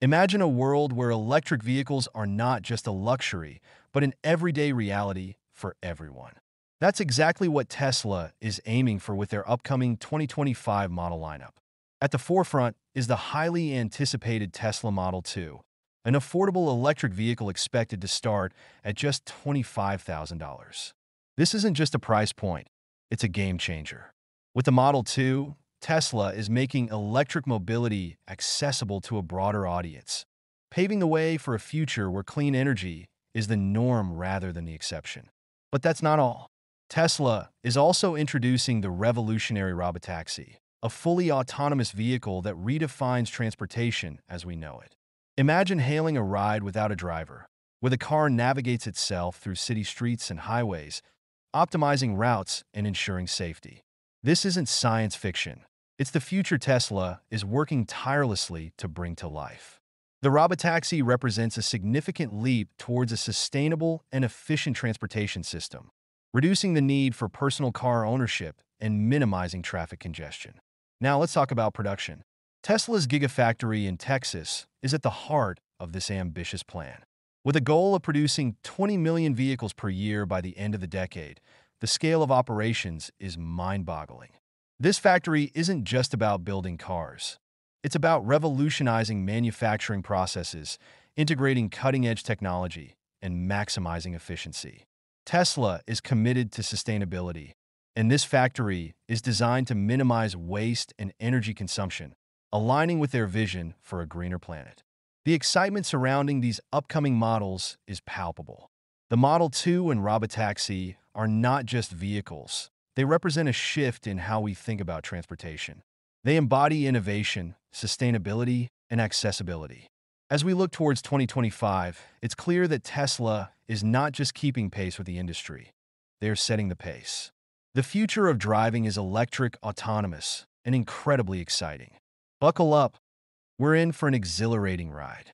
Imagine a world where electric vehicles are not just a luxury, but an everyday reality for everyone. That's exactly what Tesla is aiming for with their upcoming 2025 model lineup. At the forefront is the highly anticipated Tesla Model 2, an affordable electric vehicle expected to start at just $25,000. This isn't just a price point, it's a game changer. With the Model 2, Tesla is making electric mobility accessible to a broader audience, paving the way for a future where clean energy is the norm rather than the exception. But that's not all. Tesla is also introducing the revolutionary Robotaxi, a fully autonomous vehicle that redefines transportation as we know it. Imagine hailing a ride without a driver, where the car navigates itself through city streets and highways, optimizing routes and ensuring safety. This isn't science fiction. It's the future Tesla is working tirelessly to bring to life. The Robotaxi represents a significant leap towards a sustainable and efficient transportation system, reducing the need for personal car ownership and minimizing traffic congestion. Now let's talk about production. Tesla's Gigafactory in Texas is at the heart of this ambitious plan. With a goal of producing 20 million vehicles per year by the end of the decade, the scale of operations is mind-boggling. This factory isn't just about building cars. It's about revolutionizing manufacturing processes, integrating cutting-edge technology, and maximizing efficiency. Tesla is committed to sustainability, and this factory is designed to minimize waste and energy consumption, aligning with their vision for a greener planet. The excitement surrounding these upcoming models is palpable. The Model 2 and Robotaxi are not just vehicles. They represent a shift in how we think about transportation. They embody innovation, sustainability, and accessibility. As we look towards 2025, it's clear that Tesla is not just keeping pace with the industry. They are setting the pace. The future of driving is electric, autonomous, and incredibly exciting. Buckle up. We're in for an exhilarating ride.